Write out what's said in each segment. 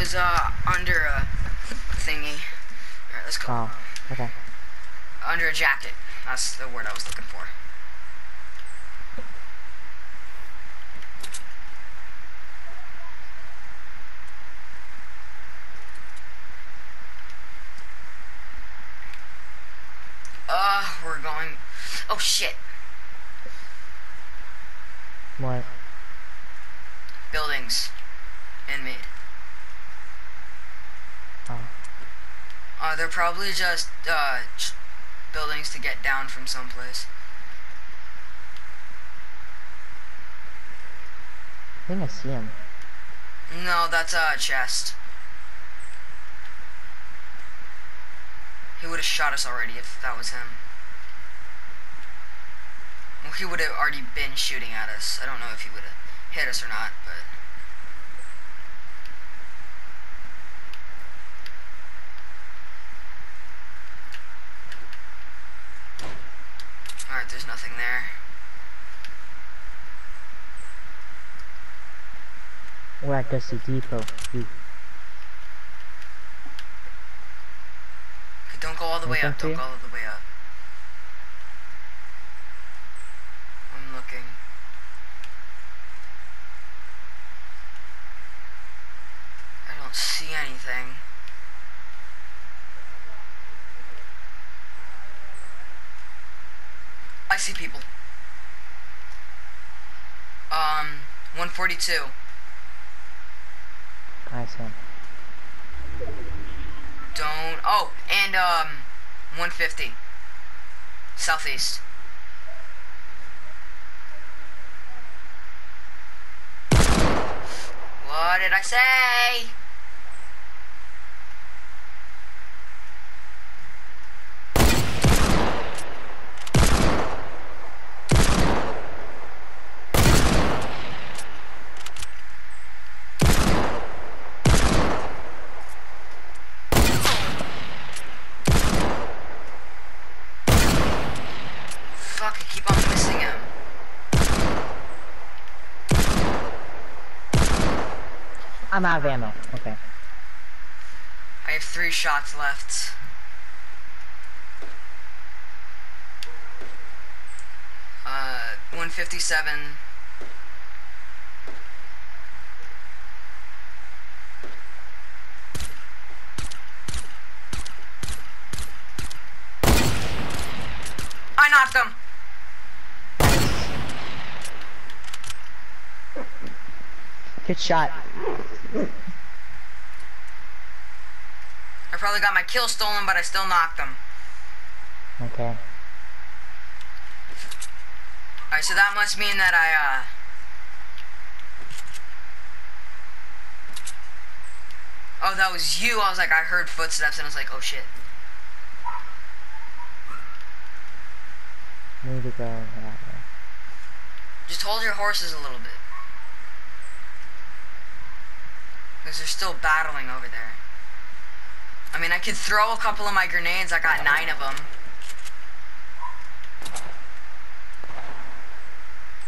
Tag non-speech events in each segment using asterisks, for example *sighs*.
was uh under a thingy. Alright, let's go. Oh, okay. Under a jacket. That's the word I was looking for. Uh, we're going. Oh shit! What? Buildings. Inmate. Oh. Uh, they're probably just uh, buildings to get down from someplace. I think I see him. No, that's a chest. He would have shot us already if that was him. Well, he would have already been shooting at us. I don't know if he would have hit us or not, but. Alright, there's nothing there. We're at Dusty Depot. Hmm. Ooh. Okay, don't go all the way up. Don't go all the way up. I'm looking. I don't see anything. See people. Um, 142. I see him. Don't. Oh, and um, 150. Southeast. What did I say? Fuck, I keep on missing him. I'm out of ammo. Okay. I have three shots left. Uh, 157. I knocked him. Good shot. I probably got my kill stolen, but I still knocked him. Okay. Alright, so that must mean that I, uh... Oh, that was you. I was like, I heard footsteps, and I was like, oh shit. To go that. Just hold your horses a little bit. Because they're still battling over there. I mean, I could throw a couple of my grenades. I got nine of them.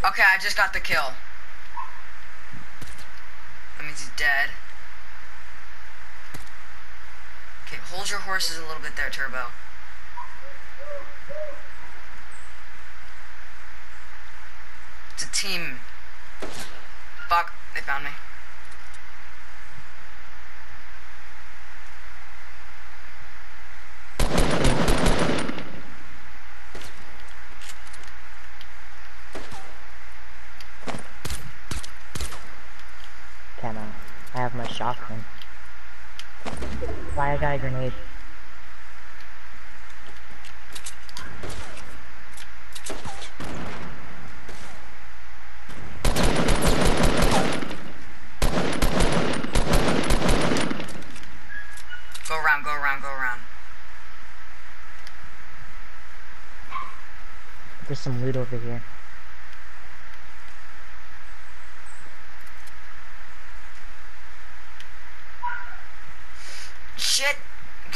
Okay, I just got the kill. That means he's dead. Okay, hold your horses a little bit there, Turbo. It's a team. Fuck, they found me. Can I? I have my shotgun. Why I got a grenade? Go around, go around, go around. There's some loot over here. Shit!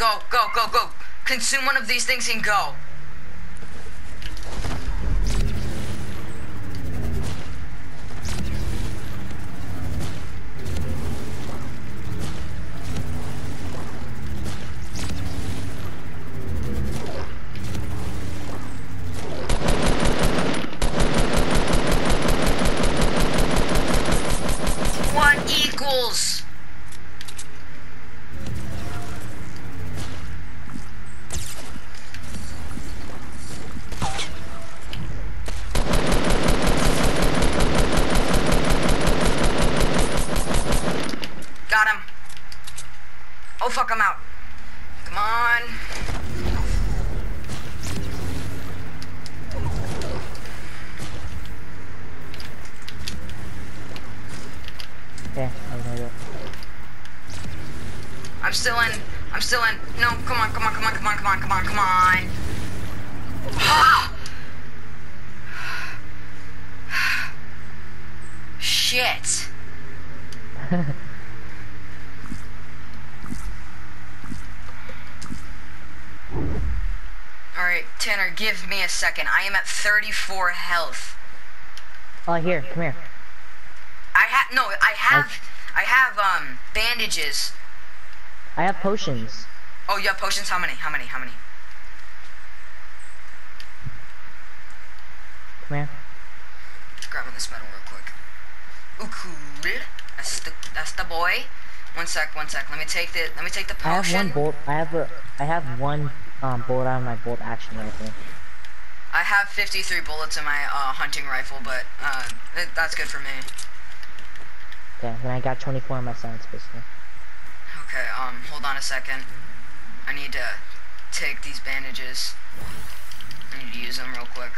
Go, go, go, go! Consume one of these things and go! Oh fuck, I'm out. Come on. Okay, I'm gonna. I'm still in. I'm still in. No, come on, come on, come on, come on, come on, come on, come on. Ah! *sighs* Shit. *laughs* Alright, Tanner, give me a second. I am at 34 health. Oh, here, come here. I have no, I have I have um bandages. I have potions. Oh, you have potions? How many? How many? How many? Come here. Just grabbing this metal real quick. Ooh, cool. That's the that's the boy. One sec, one sec. Let me take the let me take the potion. I have one bolt. I have a. I have one um bullet on my bolt action rifle. I have 53 bullets in my uh, hunting rifle, but uh, it, that's good for me. Okay, then I got 24 on my silenced pistol. Okay, um, hold on a second. I need to take these bandages. I need to use them real quick.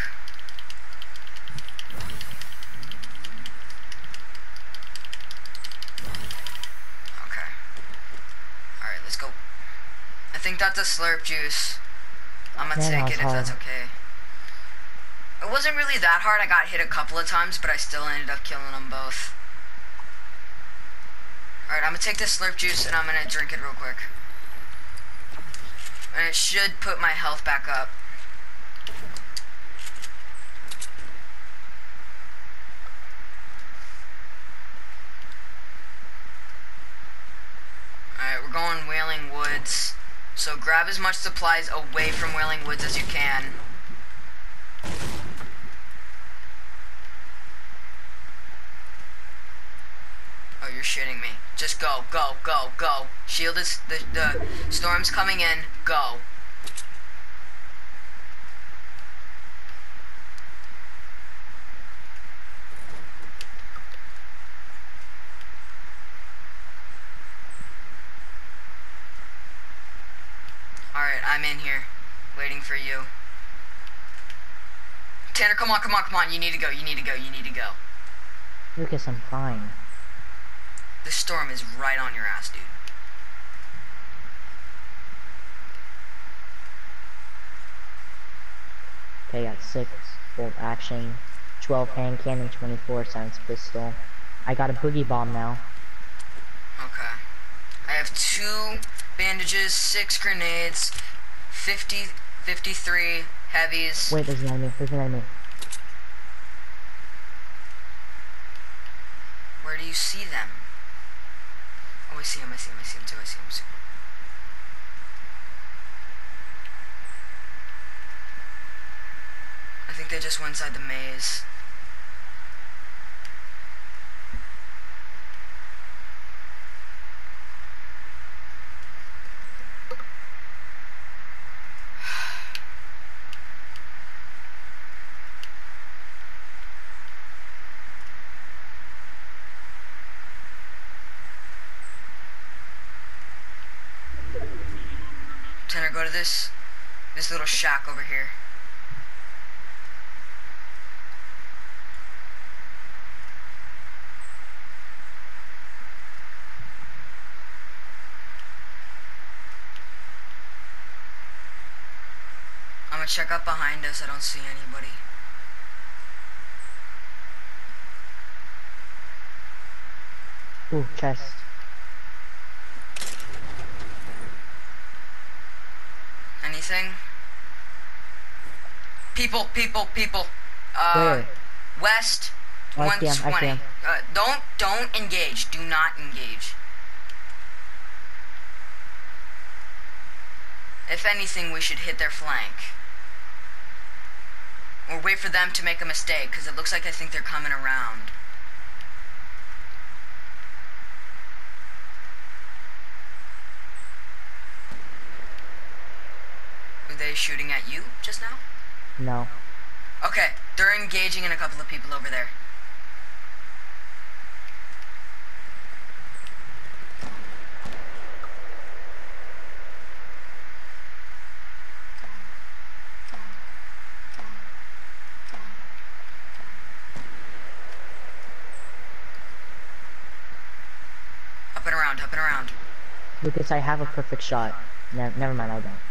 Okay. Alright, let's go. I think that's a slurp juice. I'm gonna take it if that's okay. It wasn't really that hard. I got hit a couple of times, but I still ended up killing them both. Alright, I'm gonna take this slurp juice and I'm gonna drink it real quick. And it should put my health back up. Alright, we're going Wailing Woods. So grab as much supplies away from Wailing Woods as you can. Oh, you're shitting me. Just go, go, go, go. Shield is the the storm's coming in. Go. Alright, I'm in here. Waiting for you. Tanner, come on, come on, come on. You need to go, you need to go, you need to go. Lucas, I'm fine. The storm is right on your ass, dude. Okay, I got six bolt action, 12 hand cannon, 24 silence pistol. I got a boogie bomb now. Okay. I have two bandages, six grenades, 50, 53 heavies. Wait, there's an enemy. There's an enemy. Where do you see them? Oh, I see him, I see him, I see him too, I see him too. I think they just went inside the maze. Tanner, go this this little shack over here. I'm gonna check up behind us. I don't see anybody. Ooh, chest. Anything? People, people, people. Uh, Where? West, Oh, I see 'em, I see 120. 'em. Uh, don't, don't engage. Do not engage. If anything, we should hit their flank. Or wait for them to make a mistake, because it looks like I think they're coming around. shooting at you just now? No. Okay, they're engaging in a couple of people over there. Up and around, up and around. Lucas, I have a perfect shot. Ne never mind, I don't.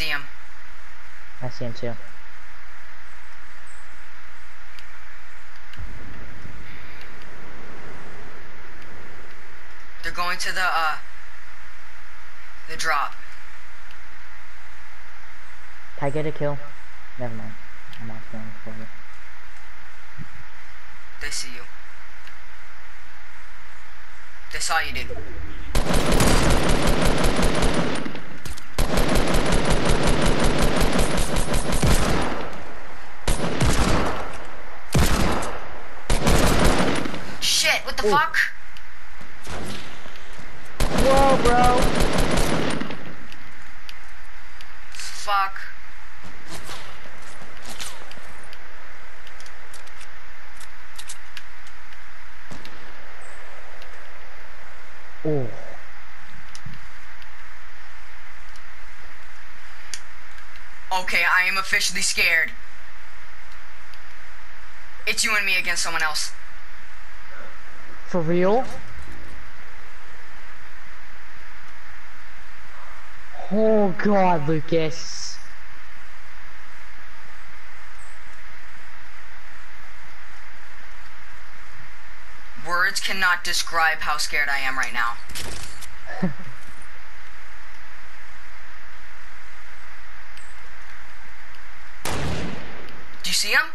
See him. I see him too. They're going to the, uh, the drop. Can I get a kill? Never mind. I'm not going for you. They see you. They saw you, dude. Shit, what the Ooh. fuck? Whoa, bro! Fuck. Oh, Okay, I am officially scared. It's you and me against someone else. For real? Oh god, Lucas. Words cannot describe how scared I am right now. *laughs* Do you see him?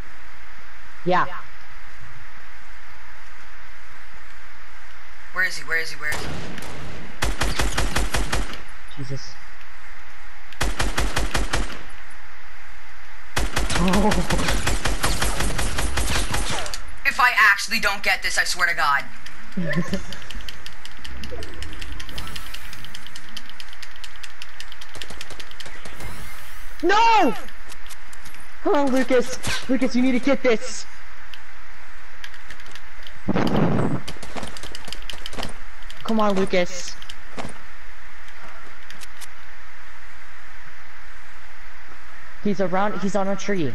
Yeah. Where is he? Where is he? Where is he? Jesus. Oh, *laughs* If I actually don't get this, I swear to God. *laughs* no! Oh, Lucas, Lucas, you need to get this. Come on, Lucas. He's around, he's on a tree.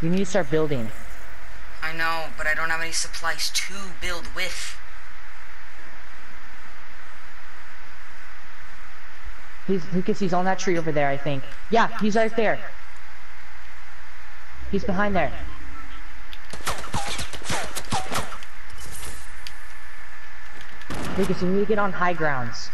You need to start building. I know, but I don't have any supplies to build with. He's, Lucas, he's on that tree over there, I think. Yeah, he's right there. He's behind there. Lucas, you need to get on high grounds.